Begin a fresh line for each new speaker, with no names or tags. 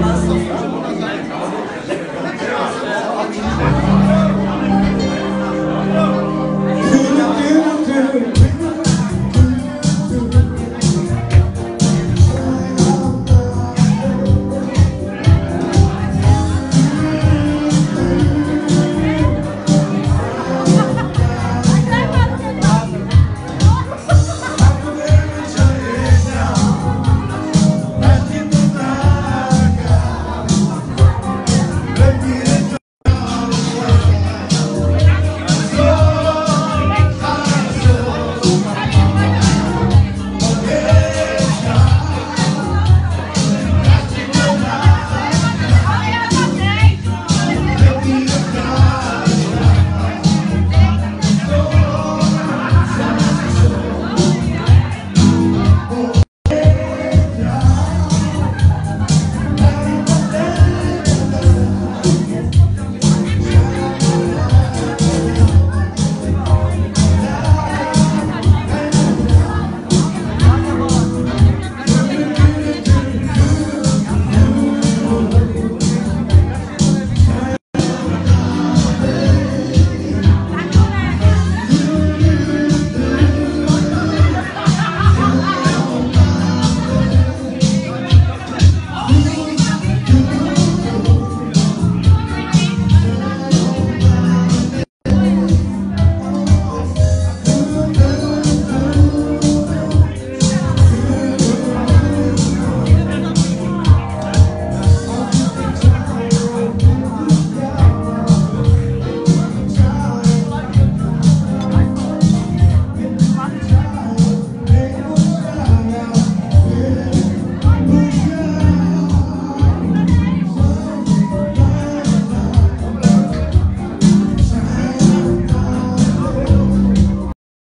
Nossa,